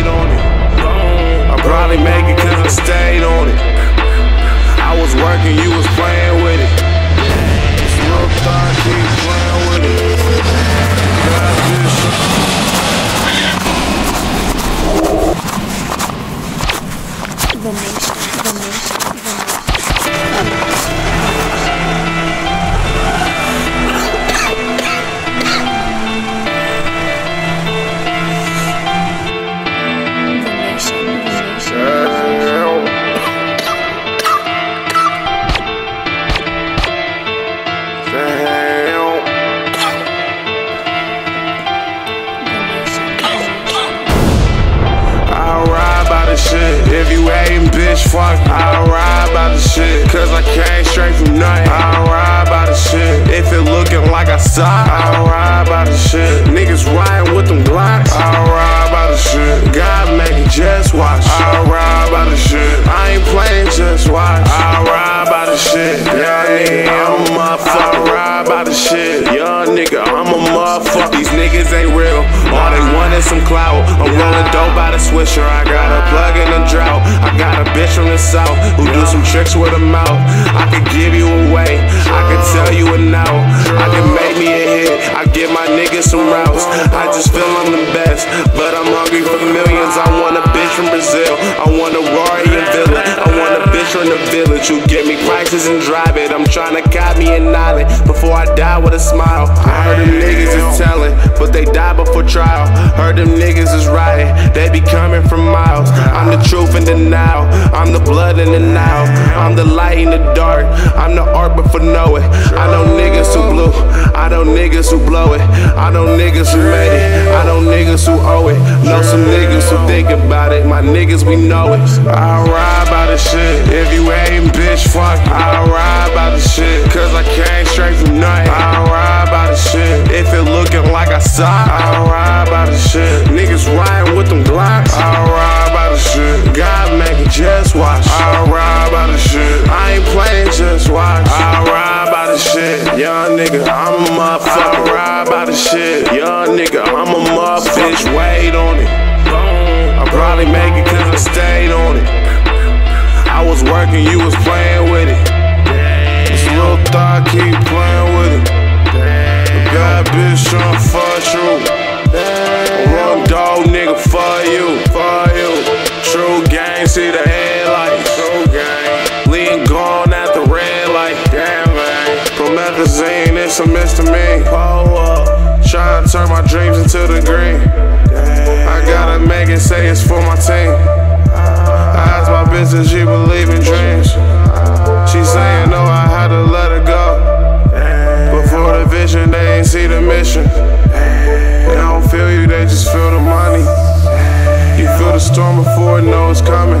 weight on it. I probably make it cause I stayed on it. I was working, you was playing with it. Bitch, fuck. I'll ride by the shit. Cause I came straight from nothing. I'll ride by the shit. If it looking like I suck, I'll ride by the shit. Niggas riding with them blocks. I'll ride by the shit. God make it just watch. I'll ride by the shit. I ain't playing, just watch. I'll ride by the shit. Young nigga, I'm a motherfucker. I'll ride by the shit. Young nigga, I'm a motherfucker. These niggas ain't real. All they want is some clout. I'm rolling dope by the swisher. I got a plug in the drought. A bitch from the south who do some tricks with her mouth. I could give you away. I could tell you a no. I can make me a hit. I give my niggas some routes. I just feel I'm the best, but I'm hungry for millions. I want a bitch from Brazil. I want a Rory and Villa. I want a bitch from the village who give me prices and drive it. I'm trying to cop me an island before I die with a smile. I heard a niggas Heard them niggas is riding, they be coming from miles. I'm the truth in the now. I'm the blood in the now. I'm the light in the dark. I'm the art before know it. I know niggas who blew. I know niggas who blow it. I know niggas who made it. I know niggas who owe it. Know some niggas who think about it. My niggas, we know it. I'll ride by the shit. If you ain't bitch, fuck. I'll ride by the shit. Cause I came straight from nothing. I'll ride by the shit. If it looking like I suck, with them blocks. I'll ride by the shit. God make it just watch. I'll ride by the shit. I ain't playing, just watch. I'll ride by the shit. Young nigga, I'm a motherfucker. I'll ride by the shit. Young nigga, I'm a motherfucker. Bitch, wait on it. I probably make it cause I stayed on it. I was working, you was playing with it. This little thought keep playing with it. A bad bitch tryna fuck Promethazine, it's a misdemeanor. Pull up. Tryna turn my dreams into the green. I gotta make it say it's for my team. I asked my bitch if she believe in dreams. She saying no, I had to let her go. Before the vision, they ain't see the mission. They don't feel you, they just feel the money. You feel the storm before it knows it's coming.